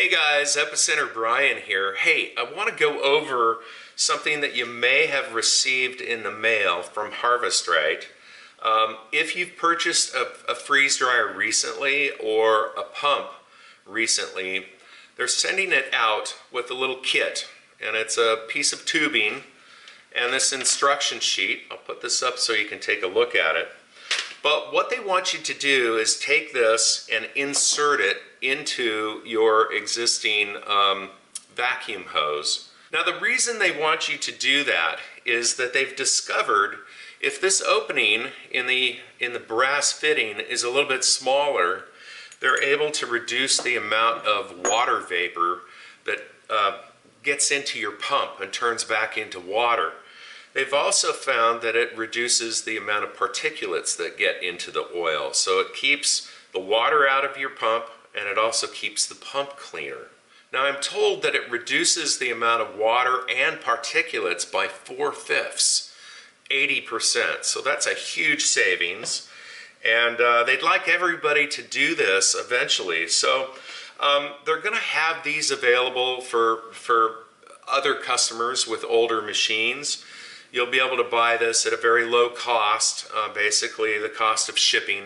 Hey guys, Epicenter Bryan here. Hey, I want to go over something that you may have received in the mail from Harvest Right. Um, if you've purchased a, a freeze dryer recently or a pump recently, they're sending it out with a little kit and it's a piece of tubing and this instruction sheet. I'll put this up so you can take a look at it. But what they want you to do is take this and insert it into your existing um, vacuum hose. Now the reason they want you to do that is that they've discovered if this opening in the, in the brass fitting is a little bit smaller, they're able to reduce the amount of water vapor that uh, gets into your pump and turns back into water. They've also found that it reduces the amount of particulates that get into the oil. So it keeps the water out of your pump and it also keeps the pump cleaner. Now I'm told that it reduces the amount of water and particulates by four-fifths, 80%. So that's a huge savings. And uh, they'd like everybody to do this eventually. So um, they're going to have these available for, for other customers with older machines. You'll be able to buy this at a very low cost, uh, basically the cost of shipping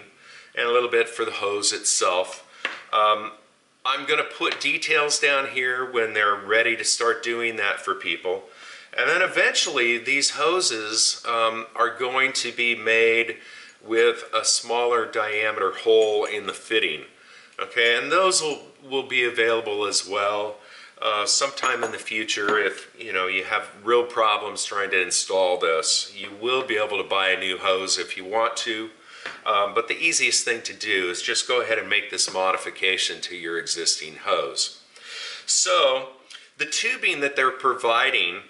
and a little bit for the hose itself. Um, I'm going to put details down here when they're ready to start doing that for people. And then eventually these hoses um, are going to be made with a smaller diameter hole in the fitting. Okay, and those will, will be available as well uh, sometime in the future if you know you have real problems trying to install this. You will be able to buy a new hose if you want to. Um, but the easiest thing to do is just go ahead and make this modification to your existing hose. So the tubing that they're providing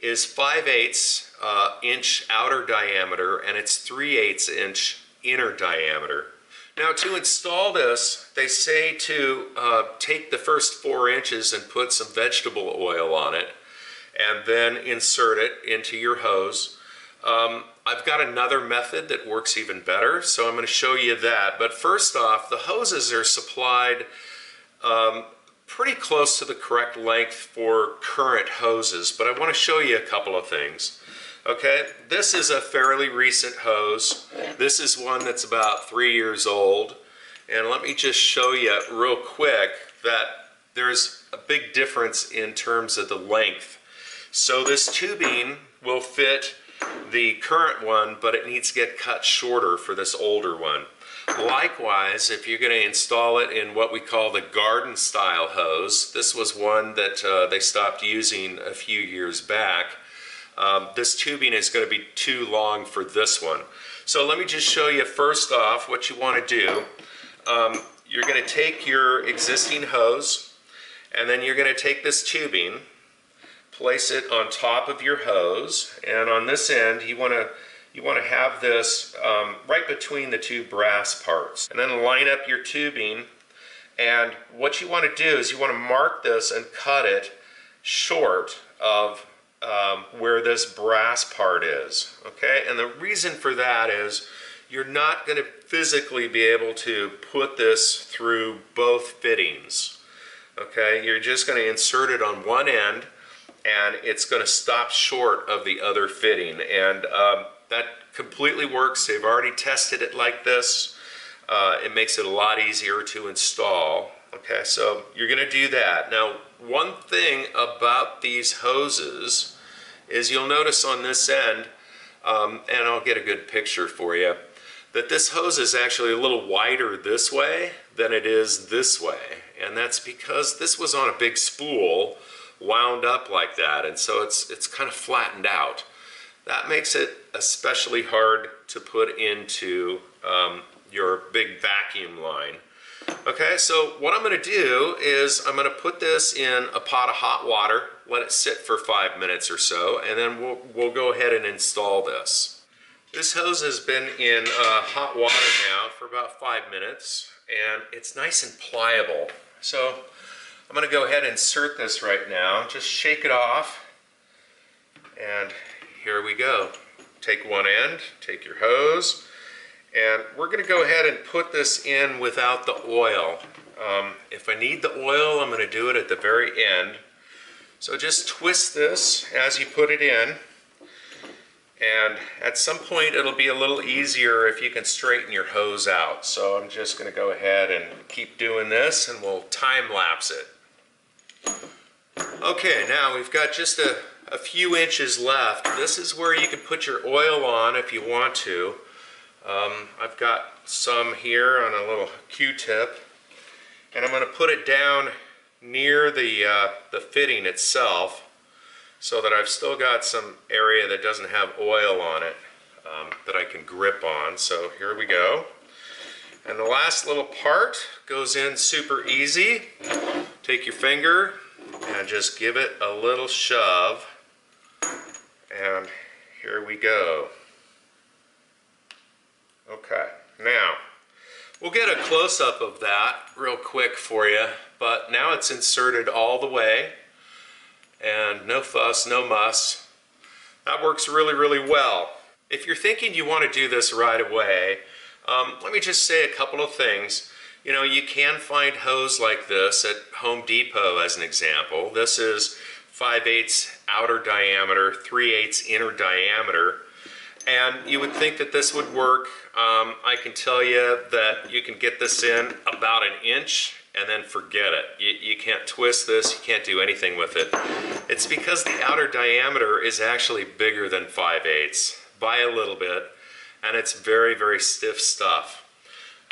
is 5 eighths uh, inch outer diameter and it's 3 eighths inch inner diameter. Now to install this, they say to uh, take the first four inches and put some vegetable oil on it and then insert it into your hose. Um, I've got another method that works even better, so I'm going to show you that. But first off, the hoses are supplied um, pretty close to the correct length for current hoses, but I want to show you a couple of things. Okay, this is a fairly recent hose. This is one that's about three years old. And let me just show you real quick that there's a big difference in terms of the length. So this tubing will fit the current one, but it needs to get cut shorter for this older one. Likewise, if you're going to install it in what we call the garden style hose, this was one that uh, they stopped using a few years back, um, this tubing is going to be too long for this one. So let me just show you first off what you want to do. Um, you're going to take your existing hose and then you're going to take this tubing place it on top of your hose and on this end you want to you want to have this um, right between the two brass parts and then line up your tubing and what you want to do is you want to mark this and cut it short of um, where this brass part is okay? And the reason for that is you're not going to physically be able to put this through both fittings okay? You're just going to insert it on one end and it's going to stop short of the other fitting. And um, that completely works. They've already tested it like this. Uh, it makes it a lot easier to install okay? So you're going to do that. Now one thing about these hoses is you'll notice on this end um, and I'll get a good picture for you that this hose is actually a little wider this way than it is this way. And that's because this was on a big spool wound up like that and so it's it's kind of flattened out. That makes it especially hard to put into um, your big vacuum line okay so what I'm going to do is I'm going to put this in a pot of hot water let it sit for five minutes or so and then we'll, we'll go ahead and install this this hose has been in uh, hot water now for about five minutes and it's nice and pliable so I'm going to go ahead and insert this right now. Just shake it off. And here we go. Take one end, take your hose, And we're going to go ahead and put this in without the oil. Um, if I need the oil, I'm going to do it at the very end. So just twist this as you put it in. And at some point it'll be a little easier if you can straighten your hose out. So I'm just going to go ahead and keep doing this and we'll time lapse it. Okay, now we've got just a, a few inches left. This is where you can put your oil on if you want to. Um, I've got some here on a little Q-tip and I'm going to put it down near the, uh, the fitting itself so that I've still got some area that doesn't have oil on it um, that I can grip on. So here we go. And the last little part goes in super easy. Take your finger and just give it a little shove. And here we go. Okay, now we'll get a close-up of that real quick for you, but now it's inserted all the way and no fuss, no muss. That works really, really well. If you're thinking you want to do this right away, um, let me just say a couple of things. You know, you can find hose like this at Home Depot as an example. This is 5 8 outer diameter, 3 8 inner diameter. And you would think that this would work. Um, I can tell you that you can get this in about an inch and then forget it. You, you can't twist this, you can't do anything with it. It's because the outer diameter is actually bigger than 5 eighths by a little bit, and it's very, very stiff stuff.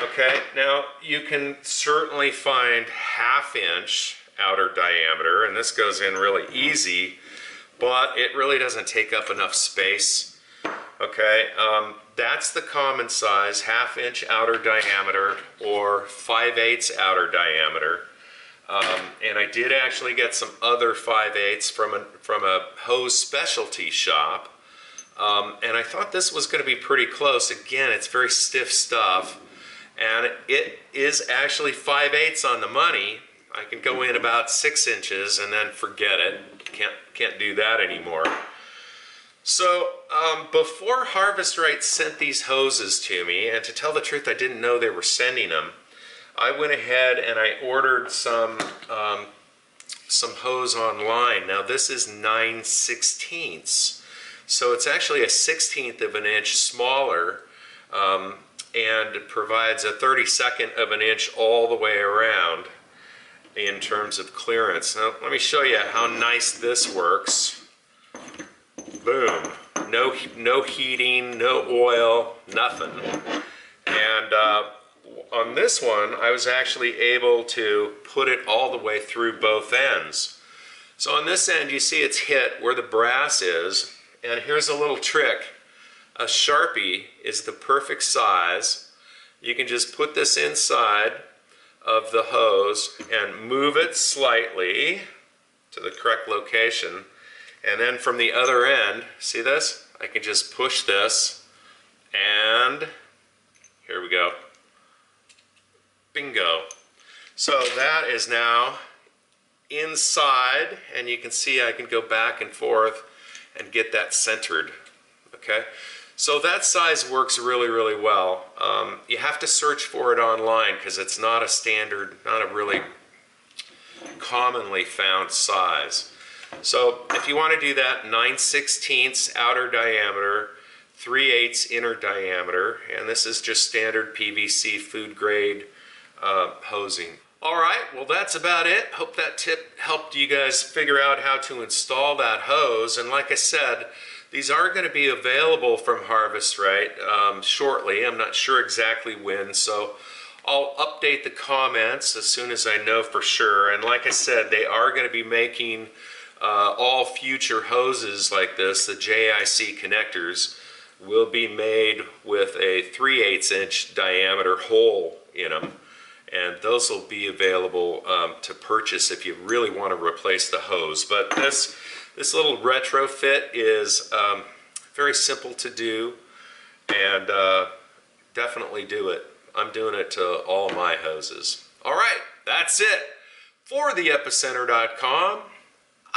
Okay, now you can certainly find half inch outer diameter, and this goes in really easy, but it really doesn't take up enough space Okay, um, that's the common size, half inch outer diameter or 5 eighths outer diameter. Um, and I did actually get some other 5 eighths from a, from a hose specialty shop. Um, and I thought this was going to be pretty close. Again, it's very stiff stuff. And it is actually 5 eighths on the money. I can go in about 6 inches and then forget it. Can't, can't do that anymore. So um, before Harvest Right sent these hoses to me, and to tell the truth, I didn't know they were sending them. I went ahead and I ordered some um, some hose online. Now this is 9 sixteenths, so it's actually a sixteenth of an inch smaller, um, and provides a 32nd of an inch all the way around in terms of clearance. Now let me show you how nice this works. Boom. No, no heating, no oil, nothing. And uh, on this one, I was actually able to put it all the way through both ends. So on this end, you see it's hit where the brass is. And here's a little trick. A Sharpie is the perfect size. You can just put this inside of the hose and move it slightly to the correct location and then from the other end, see this? I can just push this and here we go. Bingo. So that is now inside and you can see I can go back and forth and get that centered. Okay, so that size works really, really well. Um, you have to search for it online because it's not a standard, not a really commonly found size. So if you want to do that, 9 sixteenths outer diameter, 3 eighths inner diameter, and this is just standard PVC food grade uh, hosing. All right, well that's about it. Hope that tip helped you guys figure out how to install that hose. And like I said, these are going to be available from Harvest Right um, shortly. I'm not sure exactly when, so I'll update the comments as soon as I know for sure. And like I said, they are going to be making uh, all future hoses like this, the JIC connectors, will be made with a 3 8 inch diameter hole in them. And those will be available um, to purchase if you really want to replace the hose. But this, this little retrofit is um, very simple to do and uh, definitely do it. I'm doing it to all my hoses. All right, that's it for the epicenter.com.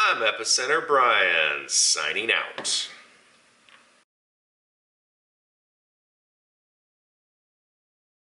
I'm Epicenter Bryan, signing out.